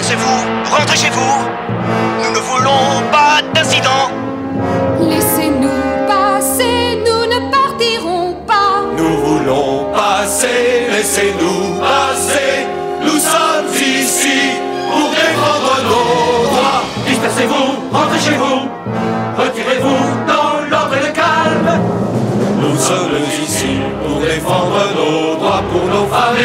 Dispersez-vous, rentrez chez vous. Nous ne voulons pas d'incident. Laissez-nous passer, nous ne partirons pas. Nous voulons passer, laissez-nous passer. Nous sommes ici pour défendre nos droits. Dispersez-vous, rentrez chez vous. Retirez-vous dans l'ordre et le calme. Nous sommes ici pour défendre nos droits, pour nos femmes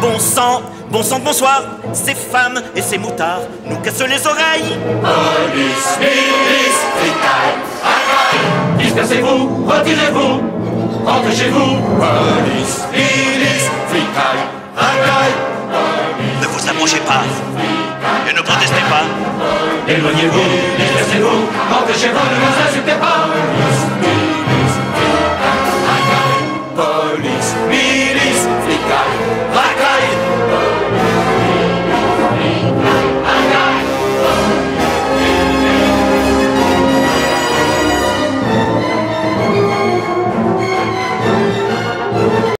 Bon sang, bon sang, bonsoir. Ces femmes et ces moutards nous cassent les oreilles. Police, milice, fricaille. Dispersez-vous, retirez-vous, rentrez chez vous. Police, milice, fricaille, acaille. Ne vous approchez pas et ne protestez pas. Éloignez-vous, dispersez-vous, rentrez chez vous, ne nous insultez pas.